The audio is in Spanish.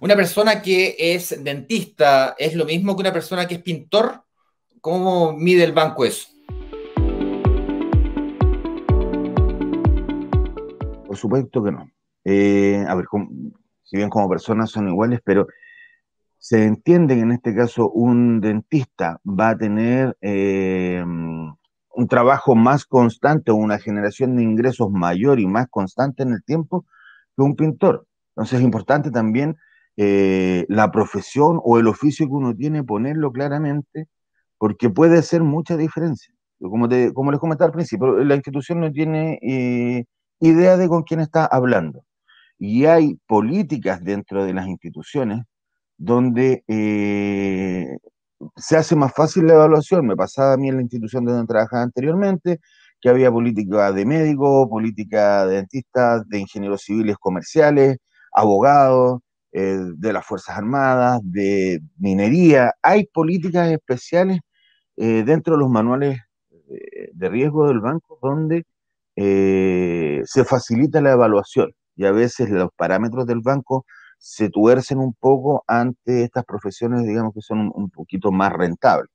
Una persona que es dentista es lo mismo que una persona que es pintor. ¿Cómo mide el banco eso? Por supuesto que no. Eh, a ver, si bien como personas son iguales, pero se entiende que en este caso un dentista va a tener eh, un trabajo más constante o una generación de ingresos mayor y más constante en el tiempo que un pintor. Entonces es importante también eh, la profesión o el oficio que uno tiene, ponerlo claramente, porque puede hacer mucha diferencia. Como, como les comentaba al principio, la institución no tiene eh, idea de con quién está hablando. Y hay políticas dentro de las instituciones donde eh, se hace más fácil la evaluación. Me pasaba a mí en la institución donde trabajaba anteriormente, que había política de médicos, política de dentistas, de ingenieros civiles comerciales, abogados, eh, de las Fuerzas Armadas, de minería. Hay políticas especiales eh, dentro de los manuales de, riesgo del banco donde eh, se facilita la evaluación y a veces los parámetros del banco se tuercen un poco ante estas profesiones, digamos, que son un, poquito más rentables.